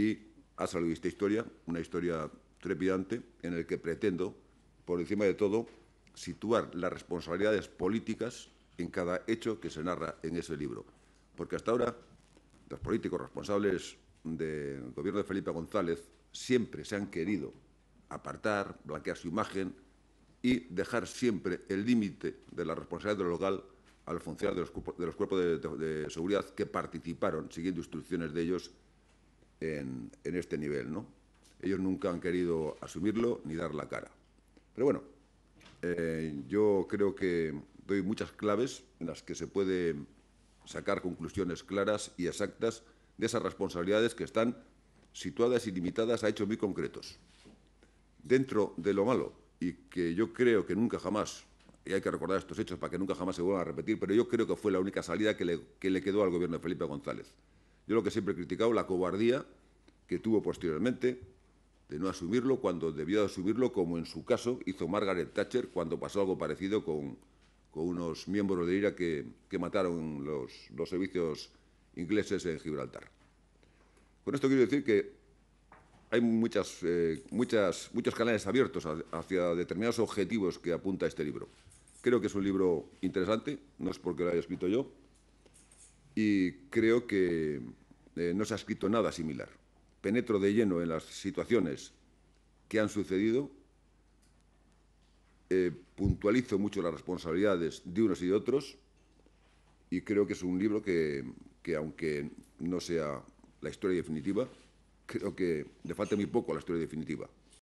y ha salido esta historia, una historia trepidante en la que pretendo, por encima de todo, situar las responsabilidades políticas en cada hecho que se narra en ese libro. Porque hasta ahora los políticos responsables del gobierno de Felipe González siempre se han querido apartar, blanquear su imagen y dejar siempre el límite de la responsabilidad de lo local al funcionarios de los, cuerpos de, seguridad que participaron, siguiendo instrucciones de ellos, en, este nivel. ¿no? Ellos nunca han querido asumirlo ni dar la cara. Pero bueno, eh, yo creo que doy muchas claves en las que se puede sacar conclusiones claras y exactas de esas responsabilidades que están situadas y limitadas a hechos muy concretos. Dentro de lo malo, y que yo creo que nunca jamás, y hay que recordar estos hechos para que nunca jamás se vuelvan a repetir, pero yo creo que fue la única salida que le, que le quedó al gobierno de Felipe González. Yo lo que siempre he criticado, la cobardía que tuvo posteriormente de no asumirlo cuando debió asumirlo, como en su caso hizo Margaret Thatcher cuando pasó algo parecido con, con unos miembros de IRA que, que mataron los, los servicios ingleses en Gibraltar. Con esto quiero decir que hay muchas, eh, muchas, muchos canales abiertos hacia determinados objetivos que apunta este libro. Creo que es un libro interesante, no es porque lo haya escrito yo, y creo que eh, no se ha escrito nada similar. Penetro de lleno en las situaciones que han sucedido, eh, puntualizo mucho las responsabilidades de unos y de otros, y creo que es un libro que, que aunque no sea la historia definitiva, creo que le falta muy poco a la historia definitiva.